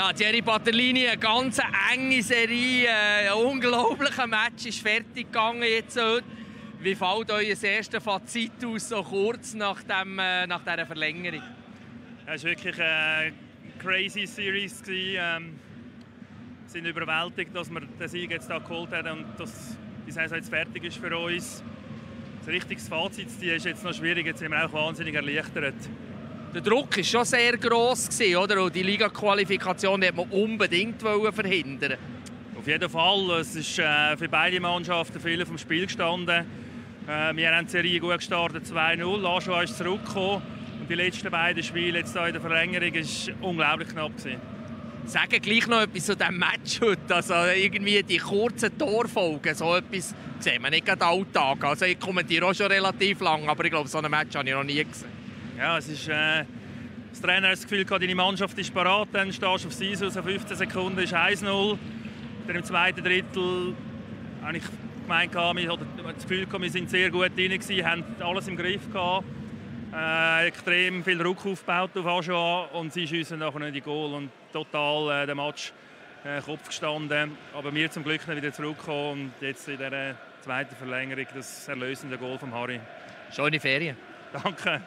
Ja, Thierry Patterlini, eine ganz enge Serie, äh, ein unglaublicher Match ist fertig gegangen jetzt heute. Wie fällt euer erstes Fazit aus, so kurz nach, dem, äh, nach dieser Verlängerung? Es war wirklich eine crazy Series. Ähm, wir sind überwältigt, dass wir den Sieg jetzt hier geholt haben und dass die Saison jetzt fertig ist für uns. Ein richtiges Fazit ist jetzt noch schwierig, jetzt sind wir auch wahnsinnig erleichtert. Der Druck war schon sehr gross, oder? Und die Liga-Qualifikation wollte man unbedingt verhindern. Auf jeden Fall. Es ist äh, für beide Mannschaften viel vom Spiel gestanden. Äh, wir haben die Serie gut gestartet, 2-0. Aschua ist zurückgekommen. Und die letzten beiden Spiele jetzt in der Verlängerung war unglaublich knapp. Gewesen. Sagen gleich noch etwas zu diesem Match heute. Also irgendwie die kurzen Torfolgen, so etwas sehen wir nicht gerade Alltag. Also ich kommentiere auch schon relativ lang, aber ich glaube, so ein Match habe ich noch nie gesehen. Ja, es ist, äh, das Trainer hat das Gefühl, deine Mannschaft ist parat, dann stehst du auf Sisu, aus 15 Sekunden ist 1-0. Dann im zweiten Drittel habe ich gemeint, wir, oder das Gefühl, wir sind sehr gut drin, gewesen, haben alles im Griff gehabt. Äh, extrem viel Druck aufgebaut auf Ajoa und sie schiessen nachher nicht die Goal und total äh, der Match äh, Kopf gestanden. Aber wir zum Glück wieder zurückgekommen und jetzt in der zweiten Verlängerung das erlösende Goal von Harry. Schöne Ferien. Danke.